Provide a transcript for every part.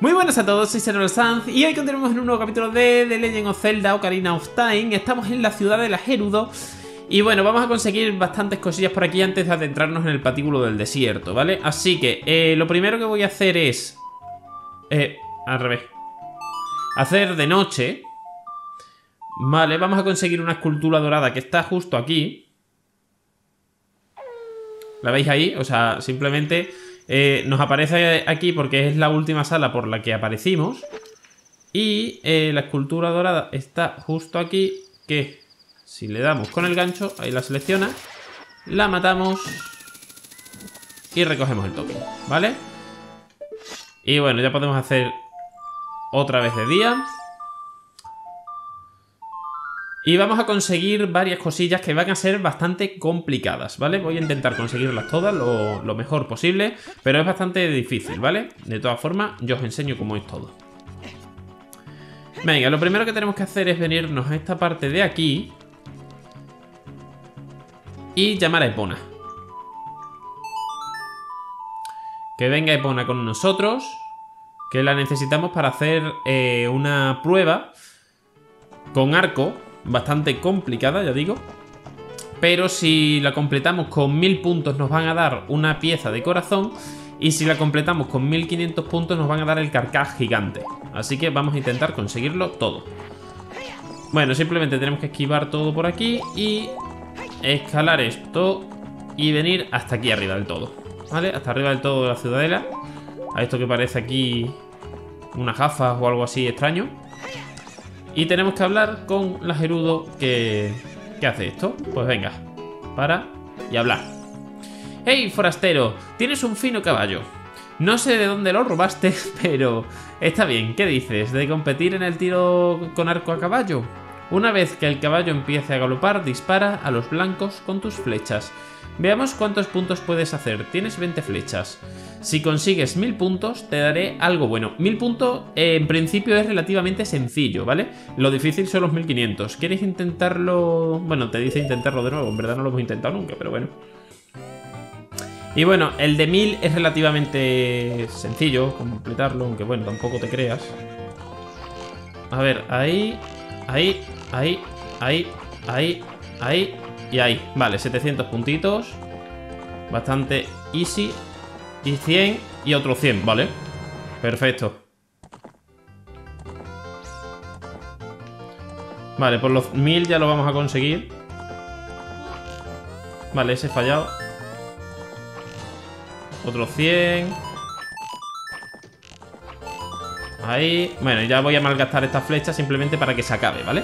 Muy buenas a todos, soy Serol Sanz y hoy continuamos en un nuevo capítulo de The Legend of Zelda Ocarina of Time. Estamos en la ciudad de la Gerudo y bueno, vamos a conseguir bastantes cosillas por aquí antes de adentrarnos en el patíbulo del desierto, ¿vale? Así que eh, lo primero que voy a hacer es... Eh, al revés. Hacer de noche. Vale, vamos a conseguir una escultura dorada que está justo aquí. ¿La veis ahí? O sea, simplemente eh, nos aparece aquí porque es la última sala por la que aparecimos. Y eh, la escultura dorada está justo aquí. Que si le damos con el gancho, ahí la selecciona. La matamos. Y recogemos el token, ¿vale? Y bueno, ya podemos hacer otra vez de día. Y vamos a conseguir varias cosillas que van a ser bastante complicadas, ¿vale? Voy a intentar conseguirlas todas lo, mejor posible, pero es bastante difícil, ¿vale? De todas formas, yo os enseño cómo es todo. Venga, lo primero que tenemos que hacer es venirnos a esta parte de aquí y llamar a Epona. Que venga Epona con nosotros, que la necesitamos para hacer eh, una prueba con arco, bastante complicada, ya digo. Pero si la completamos con 1000 puntos nos van a dar una pieza de corazón. Y si la completamos con 1500 puntos nos van a dar el carcaj gigante. Así que vamos a intentar conseguirlo todo. Bueno, simplemente tenemos que esquivar todo por aquí y escalar esto y venir hasta aquí arriba del todo. ¿Vale? Hasta arriba del todo de la ciudadela. A esto que parece aquí unas gafas o algo así extraño. Y tenemos que hablar con la Gerudo que... ¿Qué hace esto? Pues venga, para y hablar. ¡Hey, forastero! Tienes un fino caballo. No sé de dónde lo robaste, pero está bien. ¿Qué dices? ¿De competir en el tiro con arco a caballo? Una vez que el caballo empiece a galopar, dispara a los blancos con tus flechas. Veamos cuántos puntos puedes hacer. Tienes 20 flechas. Si consigues 1000 puntos, te daré algo bueno. 1000 puntos eh, en principio es relativamente sencillo, ¿vale? Lo difícil son los 1500. ¿Quieres intentarlo? Bueno, te dice intentarlo de nuevo. En verdad no lo hemos intentado nunca, pero bueno. Y bueno, el de 1000 es relativamente sencillo completarlo, aunque bueno, tampoco te creas. A ver, ahí, ahí, ahí, ahí, ahí, ahí y ahí. Vale, 700 puntitos. Bastante easy. Y 100 y otro 100, ¿vale? Perfecto. Vale, por los 1000 ya lo vamos a conseguir. Vale, ese fallado. Otro 100. Ahí. Bueno, ya voy a malgastar esta flecha simplemente para que se acabe, ¿vale?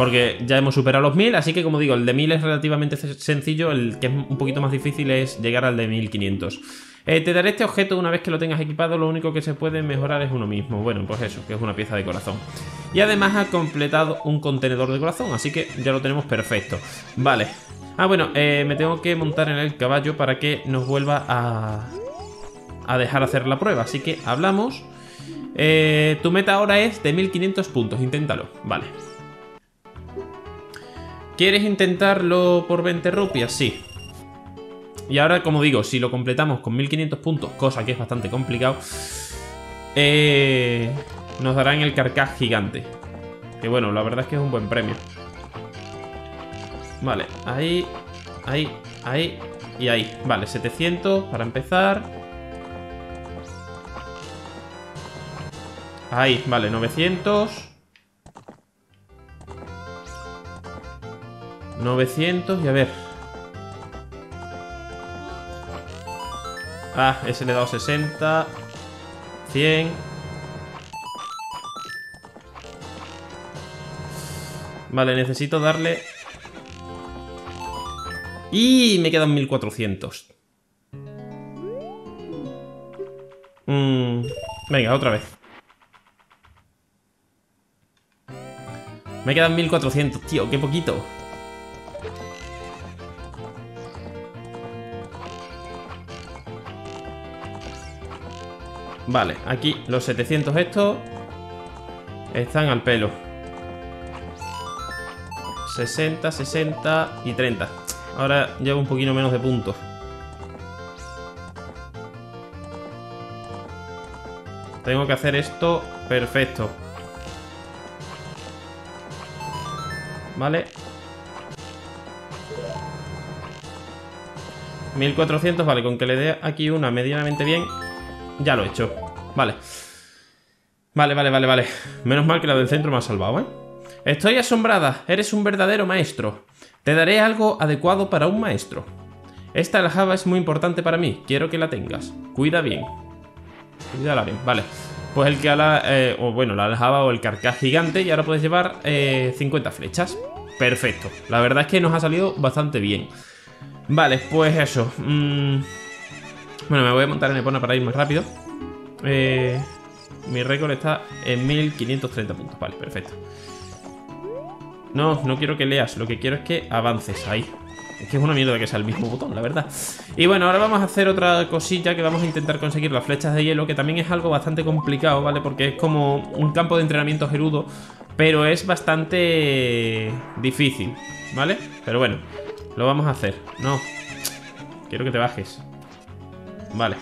Porque ya hemos superado los 1000, así que como digo, el de 1000 es relativamente sencillo, el que es un poquito más difícil es llegar al de 1500. Eh, te daré este objeto una vez que lo tengas equipado, lo único que se puede mejorar es uno mismo. Bueno, pues eso, que es una pieza de corazón. Y además ha completado un contenedor de corazón, así que ya lo tenemos perfecto. Vale. Ah, bueno, eh, me tengo que montar en el caballo para que nos vuelva a, a dejar hacer la prueba. Así que hablamos. Eh, tu meta ahora es de 1500 puntos, inténtalo. Vale. ¿Quieres intentarlo por 20 rupias? Sí. Y ahora, como digo, si lo completamos con 1500 puntos, cosa que es bastante complicado, eh, nos darán el carcaj gigante. Que bueno, la verdad es que es un buen premio. Vale, ahí, ahí, ahí y ahí. Vale, 700 para empezar. Ahí, vale, 900. 900 y a ver... Ah, ese le he dado 60. 100. Vale, necesito darle... Y me quedan 1400. Mm, venga, otra vez. Me quedan 1400, tío, qué poquito. Vale, aquí los 700 estos están al pelo. 60, 60 y 30. Ahora llevo un poquito menos de puntos. Tengo que hacer esto perfecto. Vale. 1400, vale, con que le dé aquí una medianamente bien Ya lo he hecho, vale. Vale, vale, vale, vale. Menos mal que la del centro me ha salvado, ¿eh? Estoy asombrada, eres un verdadero maestro. Te daré algo adecuado para un maestro. Esta aljaba es muy importante para mí. Quiero que la tengas. Cuida bien. Cuídala bien, vale. Pues el que ala, eh, o bueno, la aljaba o el carcaj gigante Y ahora puedes llevar 50 eh, flechas. Perfecto, la verdad es que nos ha salido bastante bien. Vale, pues eso. Mm. Bueno, me voy a montar en Epona para ir más rápido. Eh, mi récord está en 1530 puntos. Vale, perfecto. No, no quiero que leas. Lo que quiero es que avances ahí. Es que es una mierda que sea el mismo botón, la verdad. Y bueno, ahora vamos a hacer otra cosilla que vamos a intentar conseguir las flechas de hielo, que también es algo bastante complicado, ¿vale? Porque es como un campo de entrenamiento gerudo, pero es bastante difícil, ¿vale? Pero bueno, lo vamos a hacer. No. Quiero que te bajes. Vale.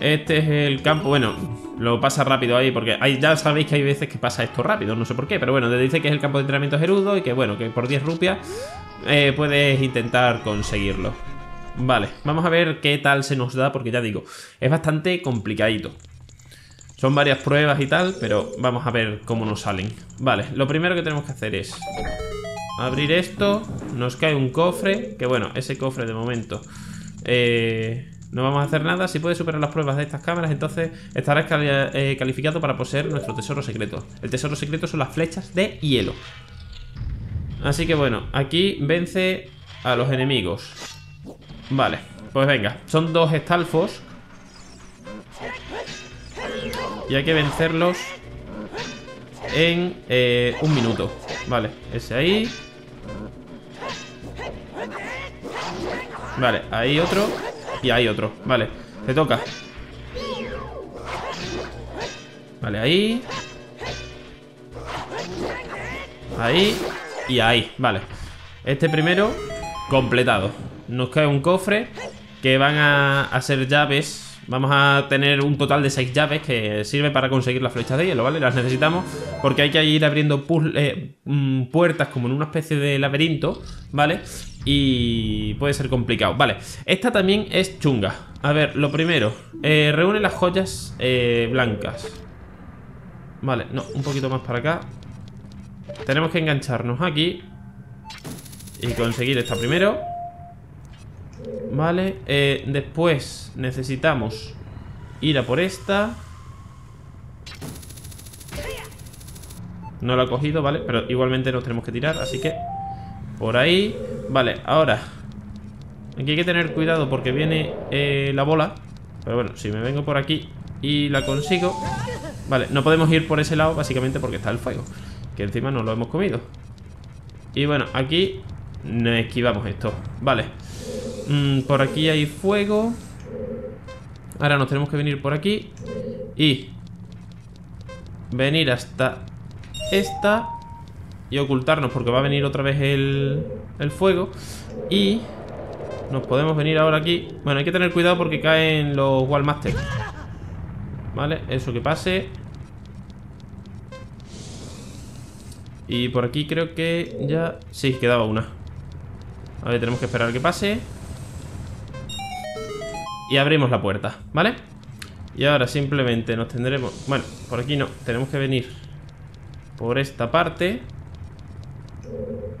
Este es el campo. Bueno, lo pasa rápido ahí porque ya sabéis que hay veces que pasa esto rápido. No sé por qué, pero bueno, te dice que es el campo de entrenamiento gerudo y que bueno, que por 10 rupias eh, puedes intentar conseguirlo. Vale, vamos a ver qué tal se nos da porque ya digo, es bastante complicadito. Son varias pruebas y tal, pero vamos a ver cómo nos salen. Vale, lo primero que tenemos que hacer es Abrir esto. Nos cae un cofre. Que bueno, ese cofre de momento. Eh, no vamos a hacer nada. Si puedes superar las pruebas de estas cámaras, entonces estarás eh, calificado para poseer nuestro tesoro secreto. El tesoro secreto son las flechas de hielo. Así que bueno, aquí vence a los enemigos. Vale, pues venga. Son dos estalfos. Y hay que vencerlos en eh, un minuto. Vale, ese ahí. Vale, ahí otro Y ahí otro, vale, te toca. Vale, ahí. Ahí Y ahí, vale. Este primero, completado. Nos cae un cofre Que van a, ser llaves. Vamos a tener un total de 6 llaves que sirve para conseguir las flechas de hielo, ¿vale? Las necesitamos porque hay que ir abriendo eh, mm, puertas como en una especie de laberinto, ¿vale? Y puede ser complicado. Vale, esta también es chunga. A ver, lo primero, eh, reúne las joyas eh, blancas. Vale, no, un poquito más para acá. Tenemos que engancharnos aquí y conseguir esta primero. Vale, eh, después necesitamos ir a por esta No la ha cogido, ¿vale? Pero igualmente nos tenemos que tirar, así que Por ahí Vale, ahora Aquí hay que tener cuidado porque viene eh, la bola Pero bueno, si me vengo por aquí y la consigo Vale, no podemos ir por ese lado básicamente porque está el fuego Que encima no lo hemos comido Y bueno, aquí esquivamos esto Vale Mm, por aquí hay fuego. Ahora nos tenemos que venir por aquí. Y venir hasta esta. Y ocultarnos porque va a venir otra vez el, el fuego. Y nos podemos venir ahora aquí. Bueno, hay que tener cuidado porque caen los Wallmaster. Vale, eso que pase. Y por aquí creo que ya... Sí, quedaba una. A ver, tenemos que esperar que pase. Y abrimos la puerta, ¿vale? Y ahora simplemente nos tendremos... Bueno, por aquí no, tenemos que venir por esta parte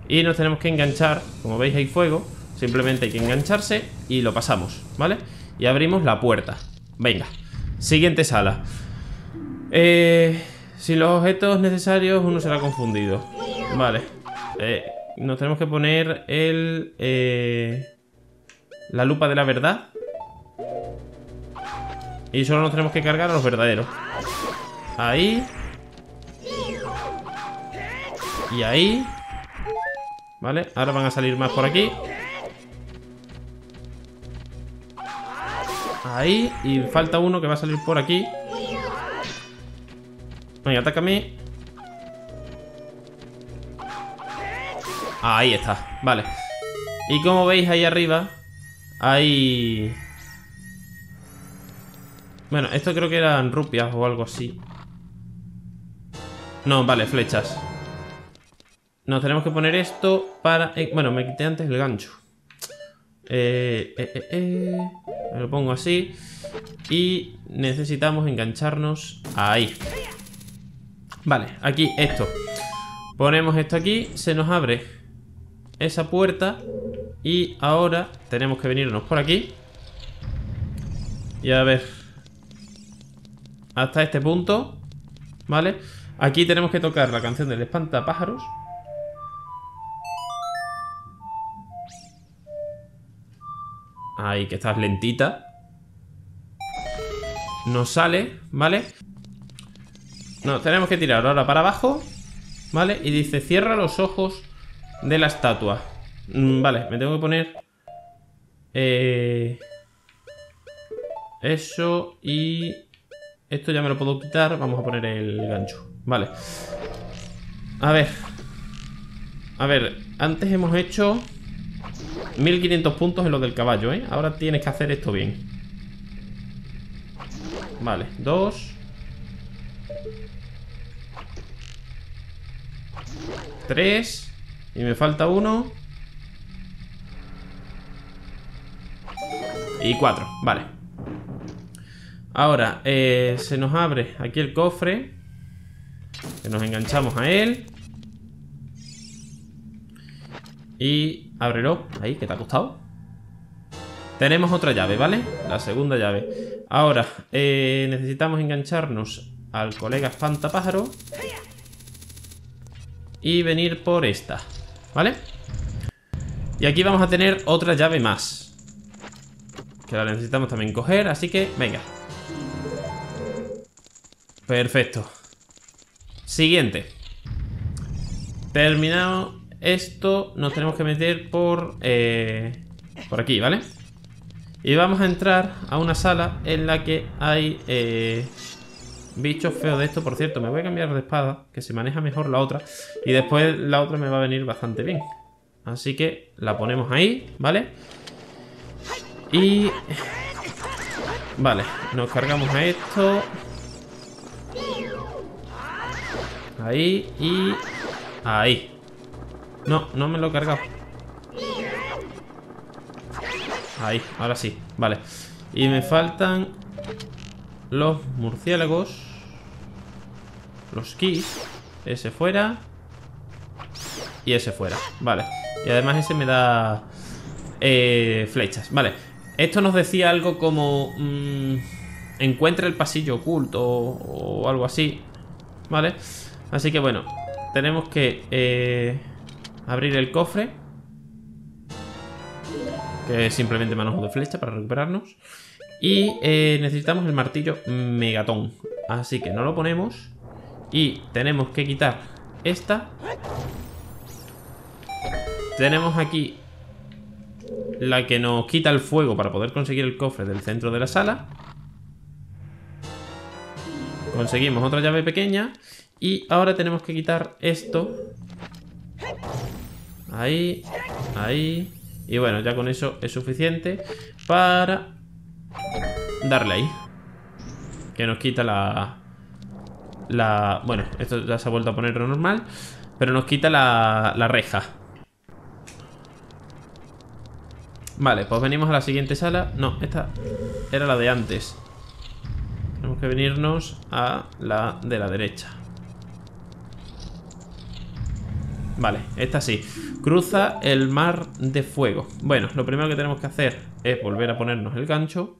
Y nos tenemos que enganchar Como veis hay fuego. Simplemente hay que engancharse y lo pasamos, ¿vale? Y abrimos la puerta. Venga, siguiente sala. Eh, Sin los objetos necesarios uno será confundido. Vale. Eh, Nos tenemos que poner el... Eh, la lupa de la verdad. Y solo nos tenemos que cargar a los verdaderos. Ahí. Y ahí Vale, ahora van a salir más por aquí. Ahí Y falta uno que va a salir por aquí. Venga, atácame. Ahí está, vale. Y como veis ahí arriba Hay Bueno, esto creo que eran rupias o algo así. No, vale, flechas. Nos tenemos que poner esto para... Eh, bueno, me quité antes el gancho. Eh, eh, eh, eh, Me lo pongo así. Y necesitamos engancharnos ahí. Vale, aquí esto. Ponemos esto aquí, se nos abre esa puerta. Y ahora tenemos que venirnos por aquí. Y a ver. Hasta este punto. ¿Vale? Aquí tenemos que tocar la canción del espantapájaros. Ahí, que estás lentita. Nos sale, ¿vale? Nos tenemos que tirar ahora para abajo ¿Vale? Y dice, cierra los ojos de la estatua mm, Vale, me tengo que poner eh... Eso y... Esto ya me lo puedo quitar Vamos a poner el gancho Vale A ver A ver, antes hemos hecho 1500 puntos en lo del caballo, ¿eh? Ahora tienes que hacer esto bien. Vale, dos. Tres. Y me falta uno. Y cuatro, vale. Ahora, eh, se nos abre aquí el cofre. Que nos enganchamos a él. Y ábrelo Ahí, que te ha costado. Tenemos otra llave, ¿vale? La segunda llave. Ahora, eh, necesitamos engancharnos Al colega espantapájaro Y venir por esta ¿Vale? Y aquí vamos a tener otra llave más Que la necesitamos también coger Así que, venga. Perfecto. Siguiente. Terminado esto nos tenemos que meter por, eh, por aquí, ¿vale? Y vamos a entrar a una sala en la que hay eh, bichos feos de esto. Por cierto, me voy a cambiar de espada, que se maneja mejor la otra. Y después la otra me va a venir bastante bien. Así que la ponemos ahí, ¿vale? Y... Vale, nos cargamos a esto. Ahí y... Ahí. No, no me lo he cargado. Ahí, ahora sí, vale. Y me faltan Los murciélagos Los keys Ese fuera Y ese fuera, vale. Y además ese me da eh, Flechas, vale. Esto nos decía algo como mmm, Encuentra el pasillo oculto O algo así Vale, así que bueno Tenemos que eh, Abrir el cofre. Que es simplemente manojo de flecha para recuperarnos. Y eh, necesitamos el martillo megatón. Así que no lo ponemos. Y tenemos que quitar esta. Tenemos aquí la que nos quita el fuego para poder conseguir el cofre del centro de la sala. Conseguimos otra llave pequeña. Y ahora tenemos que quitar esto Ahí, ahí. Y bueno, ya con eso es suficiente para darle ahí. Que nos quita la... La... Bueno, esto ya se ha vuelto a poner normal. Pero nos quita la, la reja. Vale, pues venimos a la siguiente sala. No, esta era la de antes. Tenemos que venirnos a la de la derecha. Vale, esta sí. Cruza el mar de fuego. Bueno, lo primero que tenemos que hacer es volver a ponernos el gancho.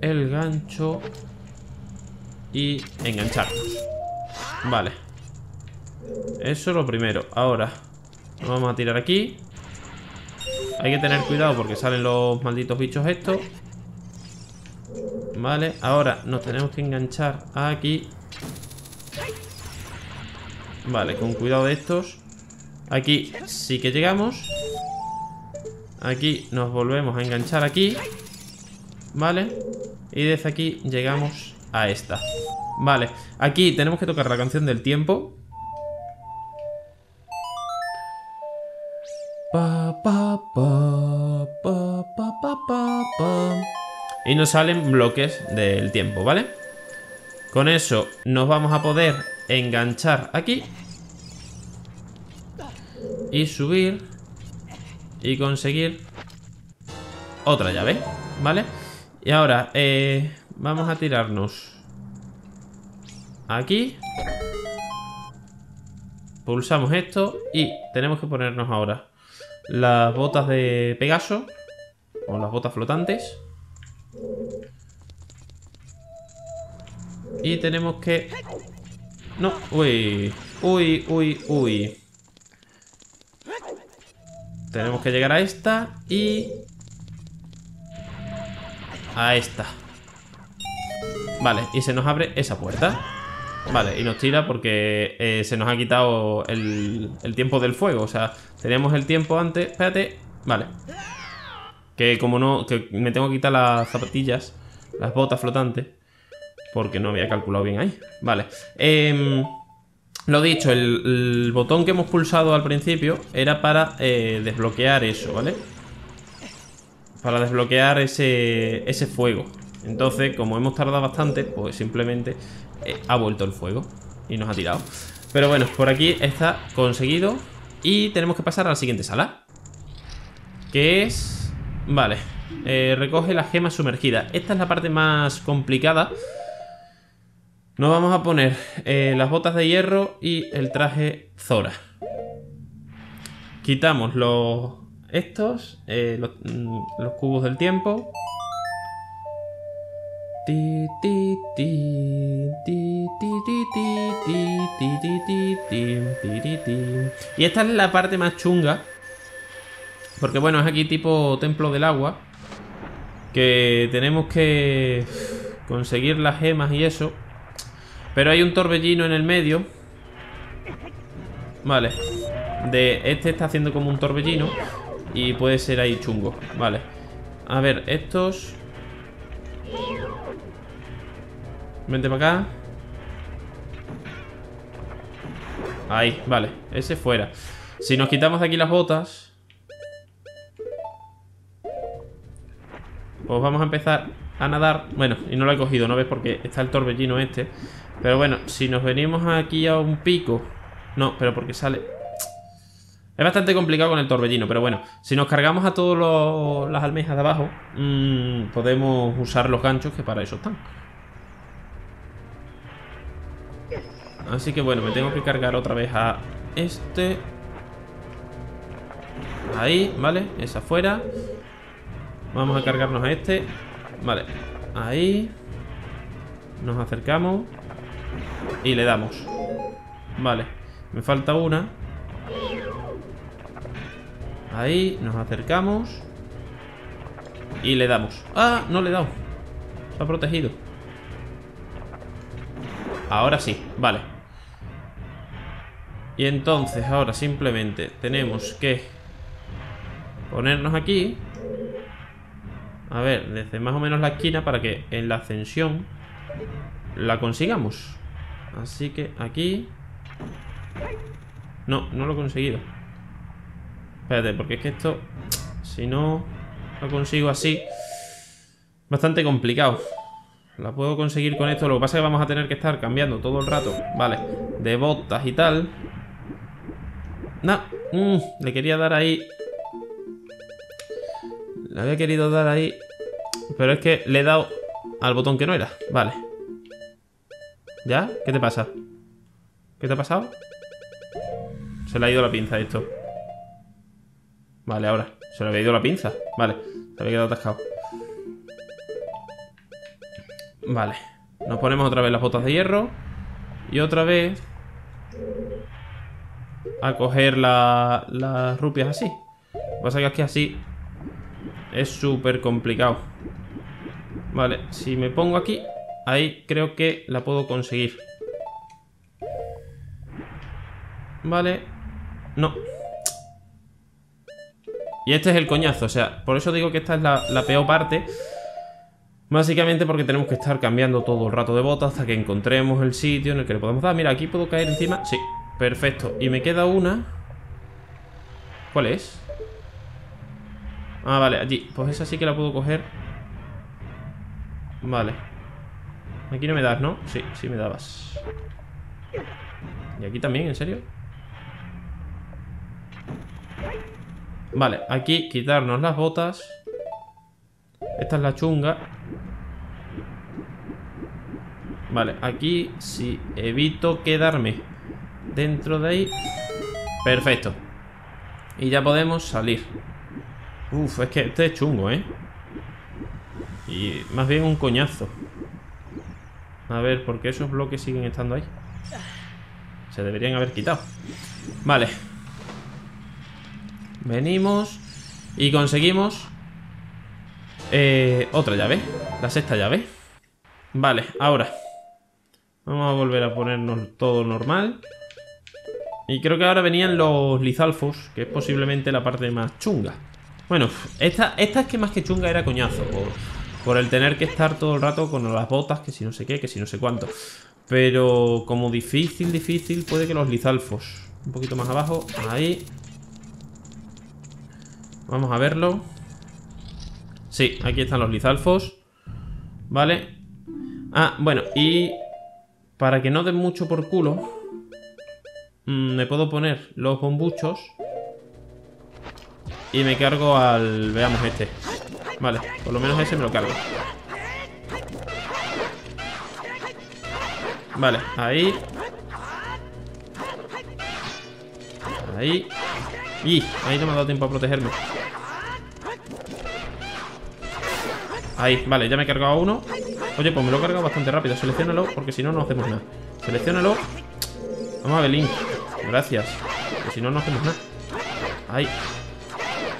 El gancho. Y engancharnos. Vale. Eso es lo primero. Ahora, nos vamos a tirar aquí. Hay que tener cuidado porque salen los malditos bichos estos. Vale, ahora nos tenemos que enganchar aquí Vale, con cuidado de estos. Aquí sí que llegamos. Aquí nos volvemos a enganchar aquí. Vale. Y desde aquí llegamos a esta. Vale, aquí tenemos que tocar la canción del tiempo. Y nos salen bloques del tiempo, ¿vale? Con eso nos vamos a poder enganchar aquí. Y subir. Y conseguir otra llave, ¿vale? Y ahora, eh, vamos a tirarnos aquí. Pulsamos esto y tenemos que ponernos ahora las botas de Pegaso o las botas flotantes. Y tenemos que... No, uy, uy, uy, uy. Tenemos que llegar a esta y... A esta. Vale, y se nos abre esa puerta. Vale, y nos tira porque eh, se nos ha quitado el, el, tiempo del fuego. O sea, teníamos el tiempo antes. Espérate. Vale. Que como no. Que me tengo que quitar las zapatillas. Las botas flotantes. Porque no había calculado bien ahí. Vale. Eh, lo dicho, el, el, botón que hemos pulsado al principio era para eh, desbloquear eso, ¿vale? Para desbloquear ese, ese fuego. Entonces, como hemos tardado bastante, pues simplemente eh, ha vuelto el fuego y nos ha tirado. Pero bueno, por aquí está conseguido y tenemos que pasar a la siguiente sala. Que es... Vale, eh, recoge la gema sumergida. Esta es la parte más complicada. Nos vamos a poner eh, las botas de hierro y el traje Zora. Quitamos los... Estos, eh, mm, los cubos del tiempo y esta es la parte más chunga. Porque bueno, es aquí tipo templo del agua. Que tenemos que conseguir las gemas y eso. Pero hay un torbellino en el medio. Vale. De este está haciendo como un torbellino. Y puede ser ahí chungo. Vale. A ver, estos... Vente para acá. Ahí, vale. Ese fuera. Si nos quitamos de aquí las botas... Pues vamos a empezar a nadar. Bueno, y no lo he cogido, ¿no ves? Porque está el torbellino este. Pero bueno, si nos venimos aquí a un pico... No, pero porque sale... Es bastante complicado con el torbellino, pero bueno, si nos cargamos a todas las almejas de abajo, mmm, podemos usar los ganchos que para eso están. Así que bueno, me tengo que cargar otra vez a este. Ahí, ¿vale? Es afuera. Vamos a cargarnos a este. Vale, ahí. Nos acercamos. Y le damos. Vale, me falta una. Ahí, nos acercamos. Y le damos. ¡Ah! No le he dado. Se protegido. Ahora sí, vale. Y entonces ahora simplemente tenemos que ponernos aquí. A ver, desde más o menos la esquina para que en la ascensión la consigamos. Así que aquí... No, no lo he conseguido. Espérate, porque es que esto, si no lo consigo así, bastante complicado. La puedo conseguir con esto, lo que pasa es que vamos a tener que estar cambiando todo el rato, vale, de botas y tal. No, mm, le quería dar ahí. Le había querido dar ahí, pero es que le he dado al botón que no era, vale. ¿Ya? ¿Qué te pasa? ¿Qué te ha pasado? Se le ha ido la pinza esto. Vale, ahora. Se le había ido la pinza. Vale. Se había quedado atascado. Vale. Nos ponemos otra vez las botas de hierro. Y otra vez... A coger las rupias así. Lo que pasa así... Es súper complicado. Vale. Si me pongo aquí... Ahí creo que la puedo conseguir. Vale. No. Y este es el coñazo, o sea, por eso digo que esta es la, peor parte. Básicamente porque tenemos que estar cambiando todo el rato de botas hasta que encontremos el sitio en el que le podemos dar. Mira, aquí puedo caer encima. Sí, perfecto. Y me queda una. ¿Cuál es? Ah, vale, allí. Pues esa sí que la puedo coger. Vale. Aquí no me das, ¿no? Sí, sí me dabas. ¿Y aquí también? ¿En serio? Vale, aquí quitarnos las botas. Esta es la chunga. Vale, aquí si evito quedarme dentro de ahí. Perfecto. Y ya podemos salir. Uf, es que este es chungo, ¿eh? Y más bien un coñazo. A ver, ¿por qué esos bloques siguen estando ahí? Se deberían haber quitado. Vale. Venimos y conseguimos eh, otra llave. La sexta llave. Vale, ahora. Vamos a volver a ponernos todo normal. Y creo que ahora venían los lizalfos, que es posiblemente la parte más chunga. Bueno, esta, esta es que más que chunga era coñazo, por, por el tener que estar todo el rato con las botas, que si no sé qué, que si no sé cuánto. Pero como difícil, difícil, puede que los lizalfos. Un poquito más abajo, ahí. Vamos a verlo. Sí, aquí están los lizalfos. Vale. Ah, bueno, y para que no den mucho por culo, mm, me puedo poner los bombuchos y me cargo al... Veamos este. Vale, por lo menos ese me lo cargo. Vale, ahí. Ahí. Y ahí no me ha dado tiempo a protegerme. Ahí, vale, ya me he cargado a uno. Oye, pues me lo he cargado bastante rápido. Seleccionalo, porque si no, no hacemos nada. Seleccionalo. Vamos a ver, Link. Gracias. Porque si no, no hacemos nada. Ahí.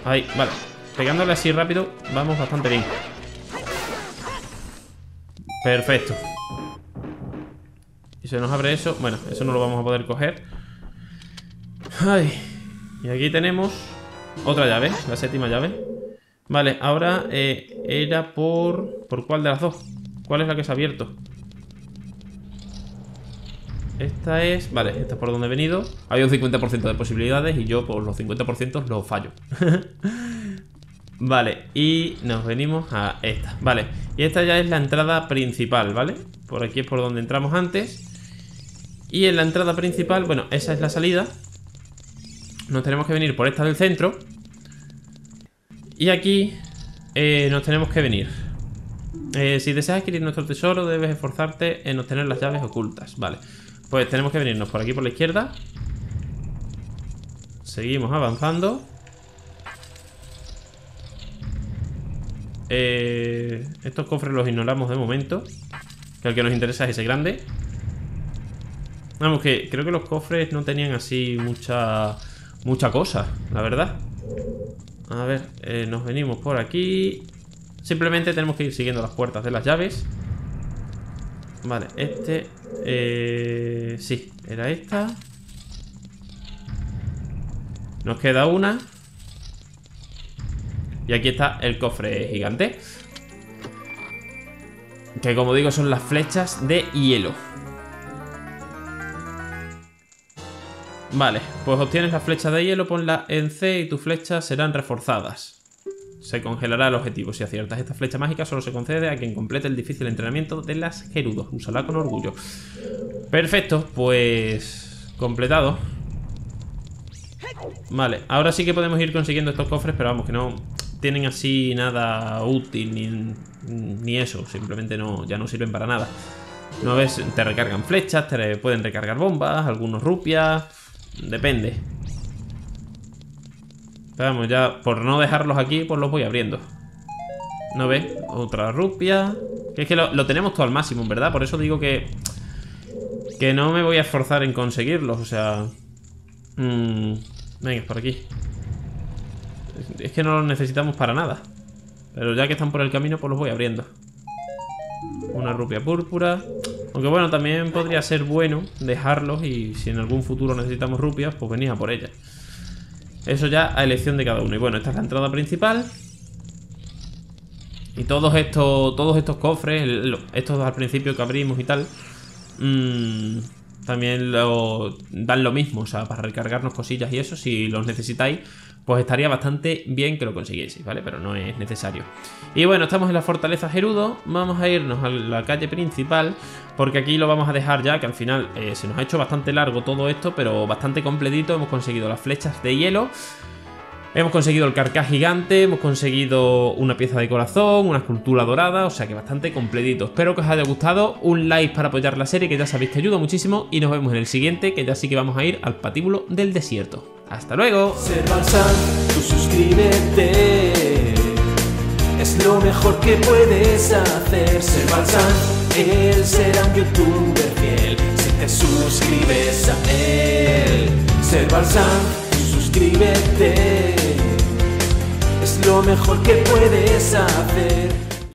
Ahí, vale. Pegándole así rápido, vamos bastante bien. Perfecto. Y se nos abre eso. Bueno, eso no lo vamos a poder coger. Ay. Y aquí tenemos otra llave, la séptima llave. Vale, ahora eh, era por... ¿Por cuál de las dos? ¿Cuál es la que se ha abierto? Esta es... Vale, esta es por donde he venido. Hay un 50% de posibilidades y yo por los 50% lo fallo. Vale, y nos venimos a esta. Vale, y esta ya es la entrada principal, ¿vale? Por aquí es por donde entramos antes. Y en la entrada principal, bueno, esa es la salida. Nos tenemos que venir por esta del centro. Y aquí eh, nos tenemos que venir. Eh, si deseas adquirir nuestro tesoro, debes esforzarte en obtener las llaves ocultas. Vale, pues tenemos que venirnos por aquí por la izquierda. Seguimos avanzando. Eh, estos cofres los ignoramos de momento. Que el que nos interesa es ese grande. Vamos, que creo que los cofres no tenían así mucha, mucha cosa, la verdad. A ver, eh, nos venimos por aquí. Simplemente tenemos que ir siguiendo las puertas de las llaves. Vale, este... Eh, sí, era esta. Nos queda una. Y aquí está el cofre gigante. Que como digo son las flechas de hielo. Vale, pues obtienes la flecha de hielo, ponla en C y tus flechas serán reforzadas. Se congelará el objetivo. Si aciertas esta flecha mágica, solo se concede a quien complete el difícil entrenamiento de las Gerudos. Úsala con orgullo. Perfecto, pues... Completado. Vale, ahora sí que podemos ir consiguiendo estos cofres, pero vamos, que no tienen así nada útil ni, ni eso. Simplemente no, ya no sirven para nada. No ves, te recargan flechas, te pueden recargar bombas, algunos rupias... Depende. Vamos, ya por no dejarlos aquí, pues los voy abriendo. ¿No ves? Otra rupia. es que lo, tenemos todo al máximo, ¿verdad? Por eso digo que... Que no me voy a esforzar en conseguirlos, o sea... Mmm, venga, por aquí. Es que no los necesitamos para nada. Pero ya que están por el camino, pues los voy abriendo. Una rupia púrpura. Aunque bueno, también podría ser bueno dejarlos y si en algún futuro necesitamos rupias, pues venía por ellas. Eso ya a elección de cada uno. Y bueno, esta es la entrada principal. Y todos estos, todos estos cofres, estos al principio que abrimos y tal, mmm, también lo, dan lo mismo. O sea, para recargarnos cosillas y eso, si los necesitáis, pues estaría bastante bien que lo consiguieseis, ¿vale? Pero no es necesario. Y bueno, estamos en la fortaleza Gerudo, vamos a irnos a la calle principal, porque aquí lo vamos a dejar ya, que al final eh, se nos ha hecho bastante largo todo esto, pero bastante completito, hemos conseguido las flechas de hielo, Hemos conseguido el carcaj gigante, hemos conseguido una pieza de corazón, una escultura dorada, o sea que bastante completito. Espero que os haya gustado, un like para apoyar la serie que ya sabéis que ayuda muchísimo y nos vemos en el siguiente que ya sí que vamos a ir al patíbulo del desierto. ¡Hasta luego! Ser Balsam, tú suscríbete. Es lo mejor que puedes hacer. Ser Balsam, él será un youtuber fiel. Si te suscribes a él. Ser Balsam, tú suscríbete. Es lo mejor que puedes hacer.